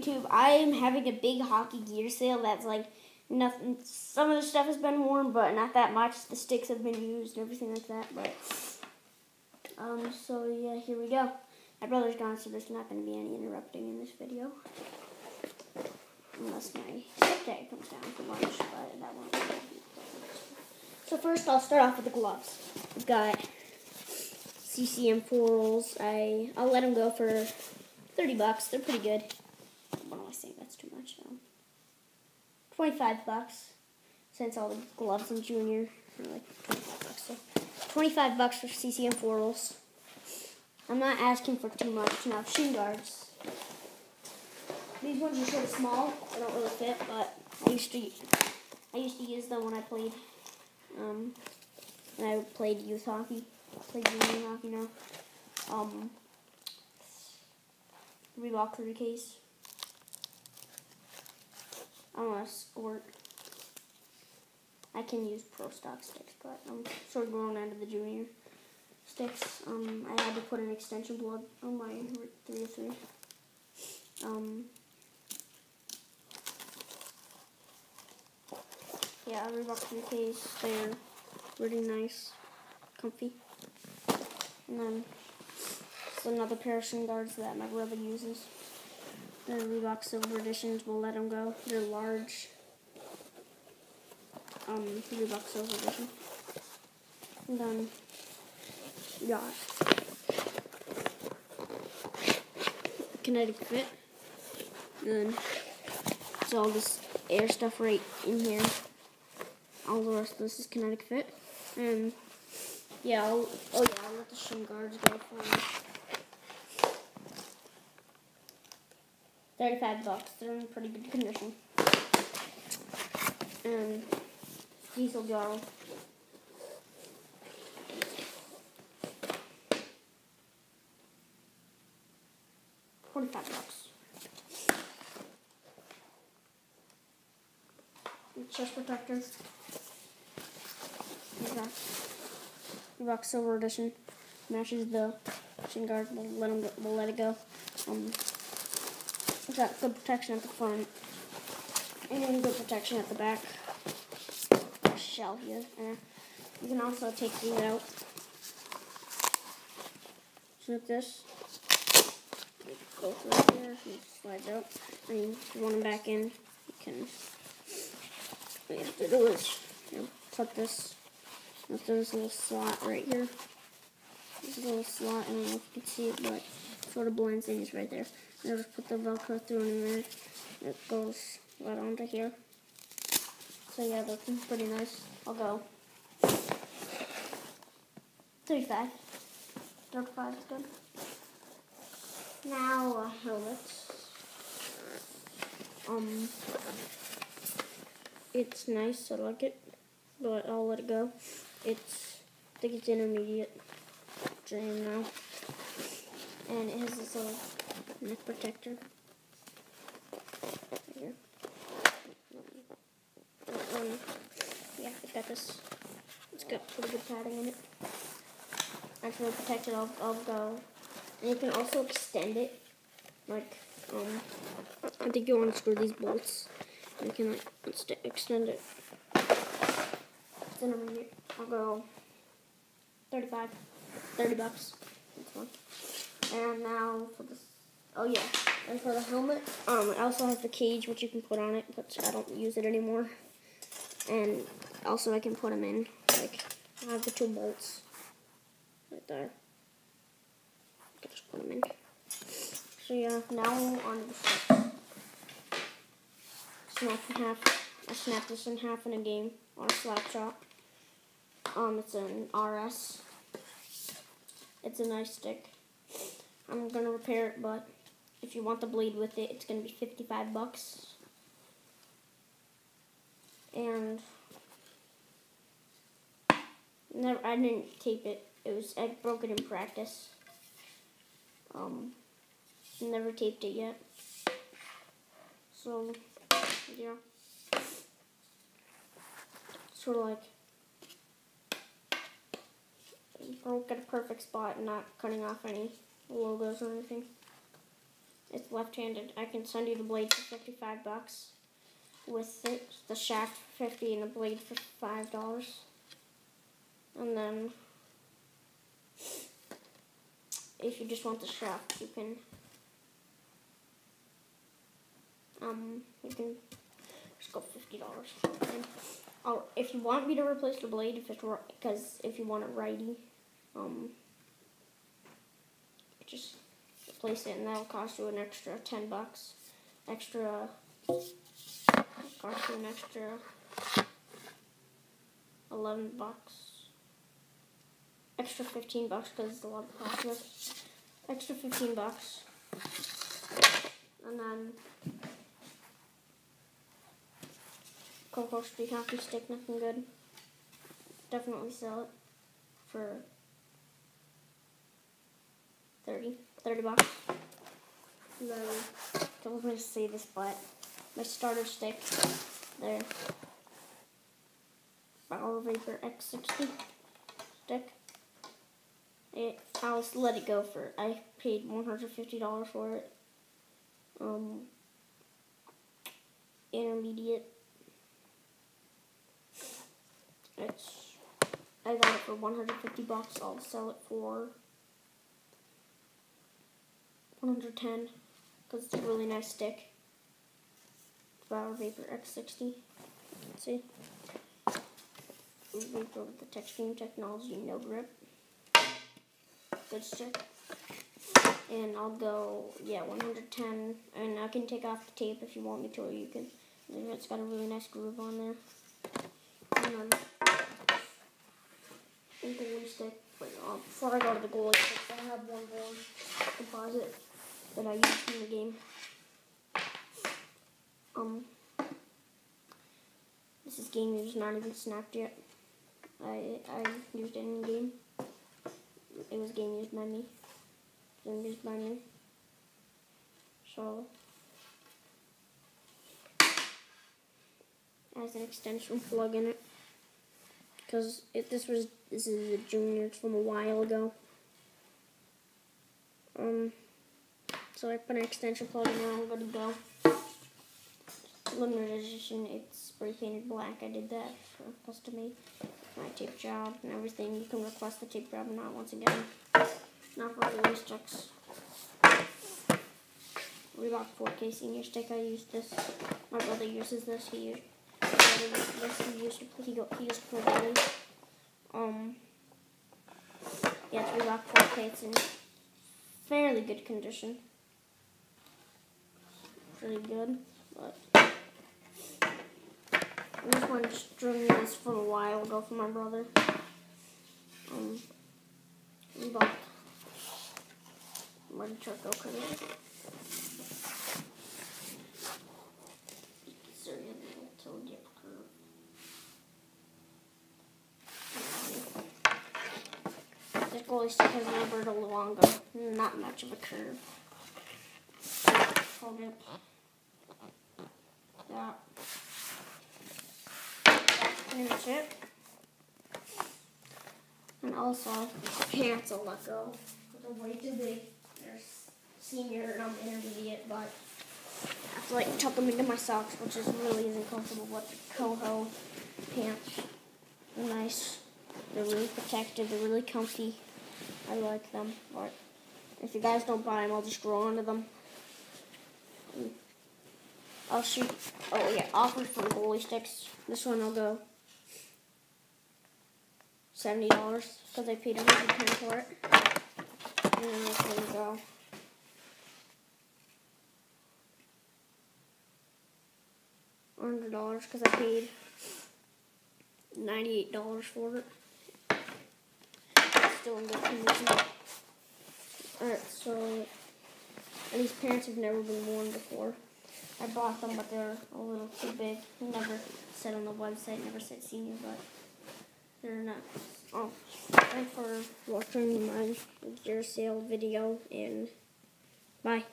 YouTube. I am having a big hockey gear sale that's like nothing. Some of the stuff has been worn, but not that much. The sticks have been used everything like that. But um, so yeah, here we go. My brother's gone, so there's not going to be any interrupting in this video. Unless my stepdad comes down for lunch, but that won't be. So first I'll start off with the gloves. I've got CCM rolls. I, I'll let them go for 30 bucks. They're pretty good. What am I saying? That's too much. Um, 25 bucks. Since all the gloves in junior are like 25 bucks. So 25 bucks for CCM four rolls. I'm not asking for too much. Now, shin guards. These ones are sort of small. They don't really fit, but I used to I used to use them when I played um, when I played youth hockey. Played junior hockey now. Um, Reebok 3K. To squirt. I can use pro stock sticks, but I'm sort of growing out of the junior sticks. Um, I had to put an extension plug on my 303. Um, yeah, Reebok 3 case. They're really nice, comfy. And then another pair of shin guards that my brother uses. The Reebok Silver Editions will let them go. They're large. Um, Reebok Silver Edition. And then, yeah. Kinetic Fit. And then, it's all this air stuff right in here. All the rest of this is Kinetic Fit. And, yeah, I'll, oh yeah, I'll let the shin guards go for me. 35 bucks. They're in pretty good condition. And diesel jar. Forty-five bucks. Chest protector. Okay. Rock Silver Edition matches the shin guard. We'll let go, we'll let it go. Um, it's got good protection at the front and good protection at the back. Shell here. And you can also take these out. Snip this. Go through here. It slides out. And you want them back in. You can. What you have to do is you know, put this. There's this little slot right here. This little slot. I don't know if you can see it, but it sort of blends in. It's right there. And I'll just put the Velcro through in there. It goes right onto here. So yeah, that's pretty nice. I'll go 35. 35 is good. Now, uh, helmet. Um, it's nice, I like it, but I'll let it go. It's, I think it's intermediate dream now. And it has this little neck protector. Right here. Um, yeah, it's got this. It's got pretty good padding in it. Actually, protect it. I'll, I'll go. And you can also extend it. Like, um, I think you want to screw these bolts. You can like extend it. Intermediate. I'll go 35, 30 bucks. One. And now for the, oh yeah, and for the helmet, um, it also has the cage which you can put on it, but I don't use it anymore. And also I can put them in, like, I have the two bolts right there. I can just put them in. So yeah, now on the straps. Snap in half. I snapped this in half in a game on a slap shot. Um, it's an RS. It's a nice stick. I'm gonna repair it, but if you want the blade with it, it's gonna be 55 bucks. And never, I didn't tape it. It was I broke it in practice. Um, never taped it yet. So, yeah. Sort of like broke at a perfect spot, not cutting off any logos or anything. It's left-handed. I can send you the blade for fifty-five bucks, with it, the shaft for fifty and the blade for five dollars. And then, if you just want the shaft, you can. Um, you can just go fifty dollars. Oh, if you want me to replace the blade, if it's because if you want it righty, um, replace it, and that'll cost you an extra ten bucks. Extra, cost you an extra eleven bucks. Extra fifteen bucks because it's a lot of cost. Extra fifteen bucks, and then Coco Street Hockey Stick, nothing good. Definitely sell it for 30, 30 bucks. No, don't want to say this, but my starter stick there, Bauer Vapor X60 stick. It, I'll let it go for. I paid one hundred fifty dollars for it. Um, intermediate It's I got it for 150 bucks. I'll sell it for 110 because it's a really nice stick. Bauer Vapor X60. Let's see. Vapor with the Textreme Technology No Grip. Good stick. And I'll go, yeah, 110. And I can take off the tape if you want me to, or you can. It's got a really nice groove on there. And then goalie stick. But uh, before I go to the goalie stick, I have one more composite that I used in the game. Um, this is game used, not even snapped yet. I I used it in the game. It was game used by me. Game used by me. So has an extension plug in it because if this was this is a junior it's from a while ago. Um, so I put an extension plug in there. I'm good to go. Limited edition. It's spray painted black. I did that for custom made my tape job and everything. You can request the tape job, or not once again, not for the sticks. Reebok 4K senior stick. I used this. My brother uses this. He used this. He used to he, go, he used um, yeah, three lock four plates in fairly good condition. Really good, but I just this one string this from a while ago for my brother. Um, we bought Muddy Charcoal Curve. goalie stick has a little bit longer, not much of a curve. Hold it. That. Finish it. And also, pants will let go. They're way too big. They're senior and I'm intermediate, but I have to like tuck them into my socks, which is really isn't comfortable. But the Koho pants are nice. They're really protected. They're really comfy. I like them. But if you guys don't buy them, I'll just grow onto them. I'll shoot. Oh yeah, offer for goalie sticks. This one I'll go seventy dollars because I paid a hundred ten for it. And then this one go. Hundred dollars because I paid ninety-eight dollars for it still in good condition. Alright, so these pants have never been worn before. I bought them, but they're a little too big. Never said on the website, never said senior, but they're not. Oh, thanks for watching my gear sale video, and bye.